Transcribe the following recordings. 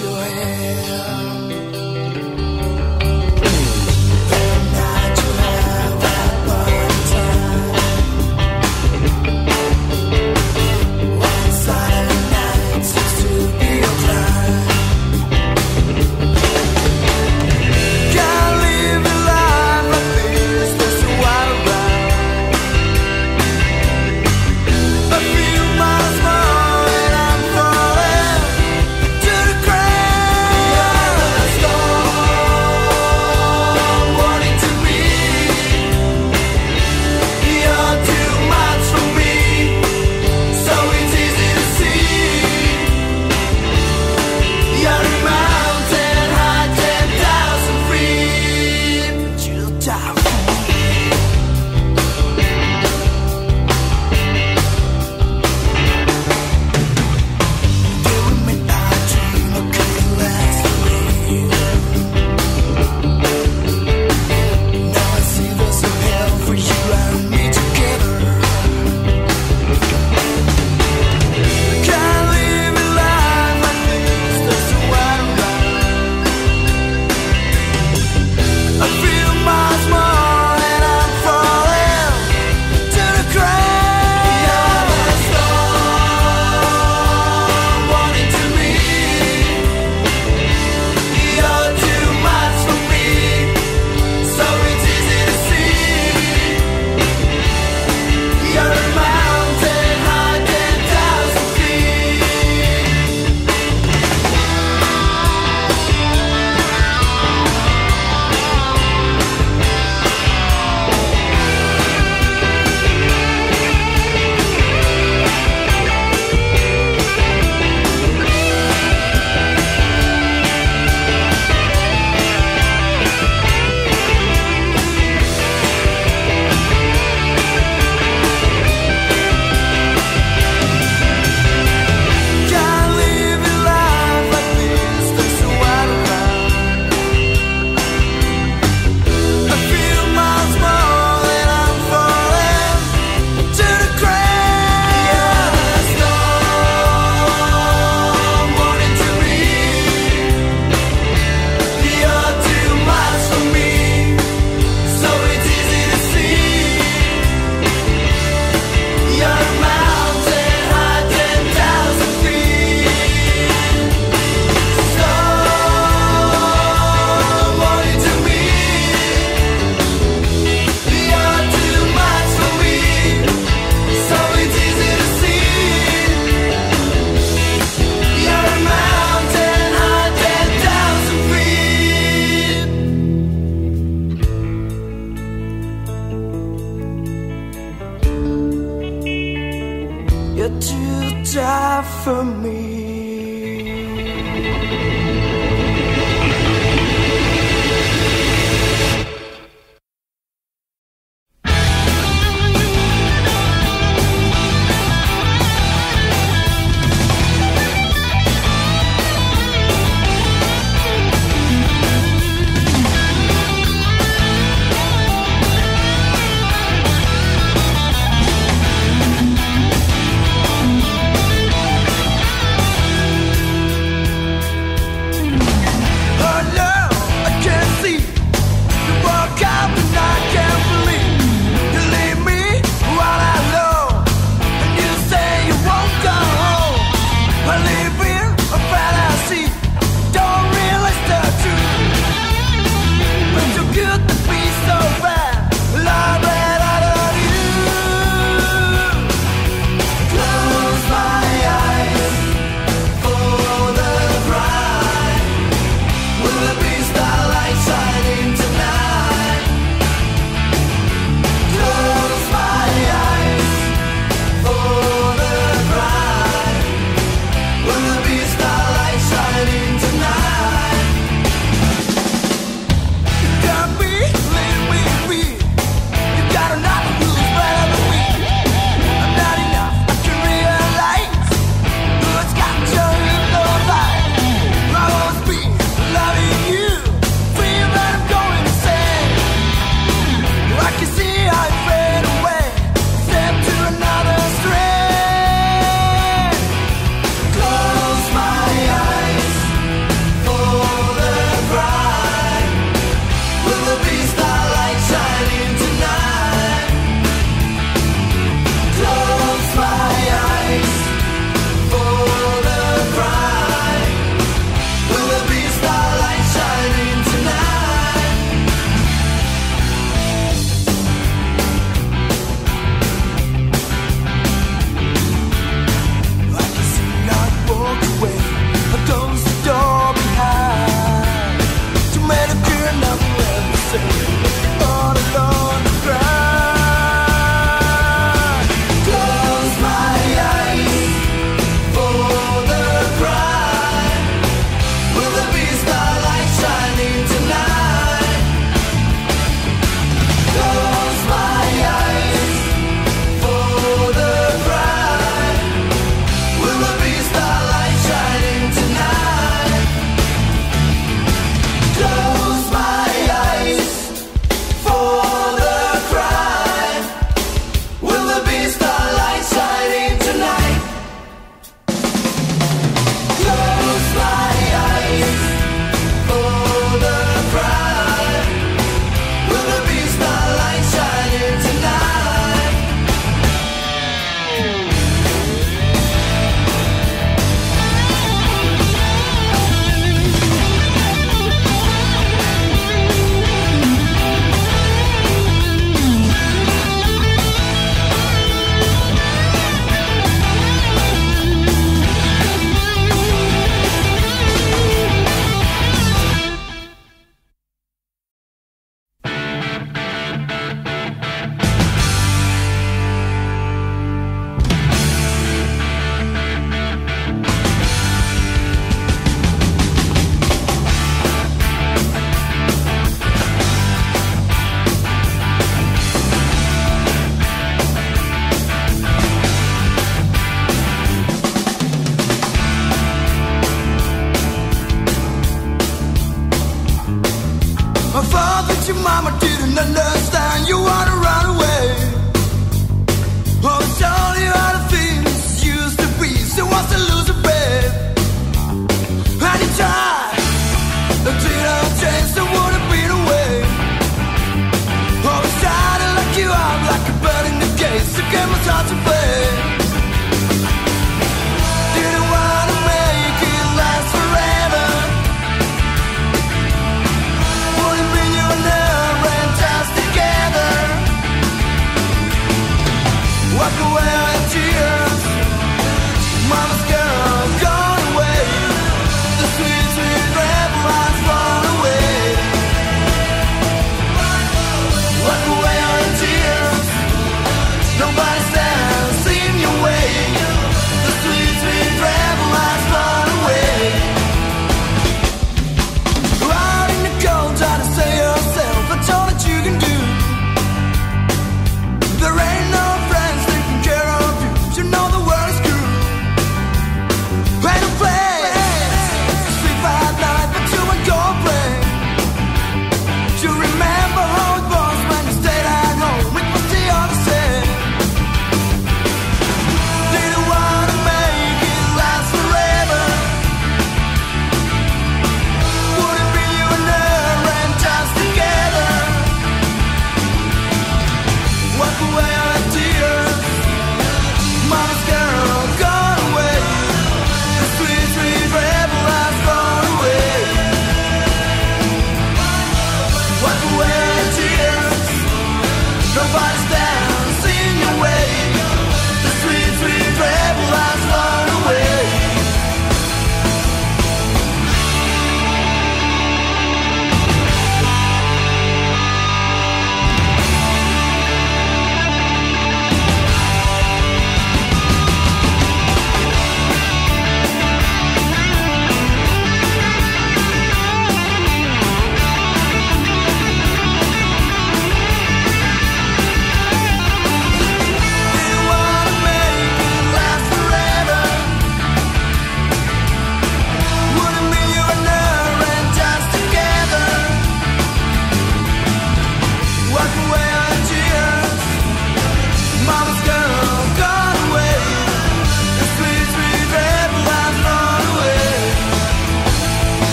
your hair for me.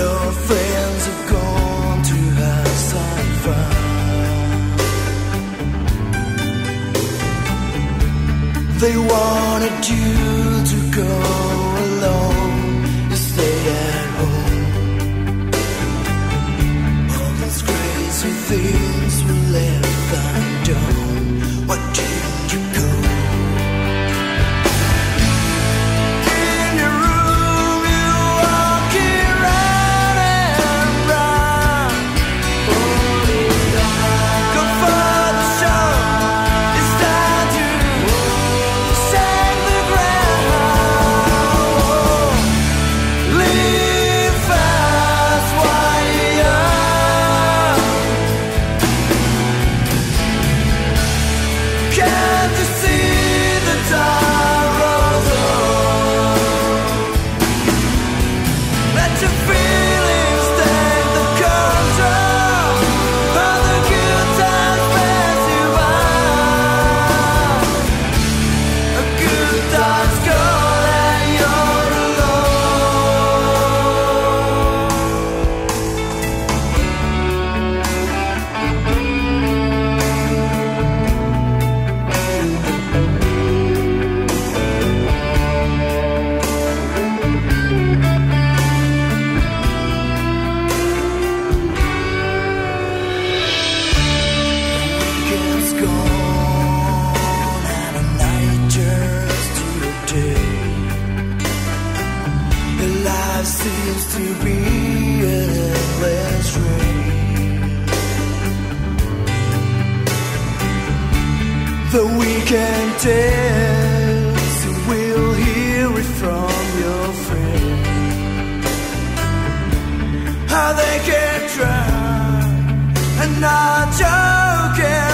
Your friends have gone to. They wanted you to go alone to stay at home. Crazy. now they get drowned, and I don't care.